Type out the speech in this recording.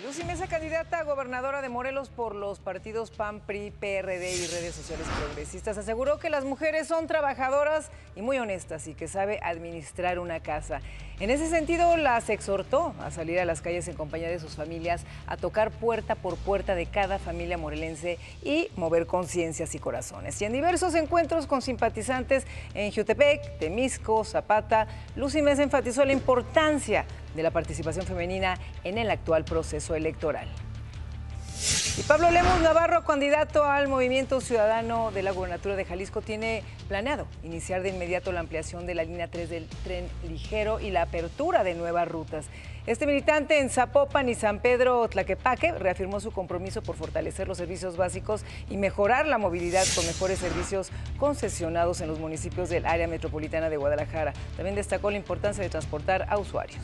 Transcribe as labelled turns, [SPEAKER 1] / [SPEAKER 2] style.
[SPEAKER 1] Lucy Mesa, candidata a gobernadora de Morelos por los partidos PAN, PRI, PRD y redes sociales progresistas, aseguró que las mujeres son trabajadoras y muy honestas y que sabe administrar una casa. En ese sentido, las exhortó a salir a las calles en compañía de sus familias, a tocar puerta por puerta de cada familia morelense y mover conciencias y corazones. Y en diversos encuentros con simpatizantes en Jutepec, Temisco, Zapata, Lucy Mesa enfatizó la importancia de la participación femenina en el actual proceso electoral. Y Pablo Lemos Navarro, candidato al Movimiento Ciudadano de la Gubernatura de Jalisco, tiene planeado iniciar de inmediato la ampliación de la línea 3 del tren ligero y la apertura de nuevas rutas. Este militante en Zapopan y San Pedro Tlaquepaque reafirmó su compromiso por fortalecer los servicios básicos y mejorar la movilidad con mejores servicios concesionados en los municipios del área metropolitana de Guadalajara. También destacó la importancia de transportar a usuarios.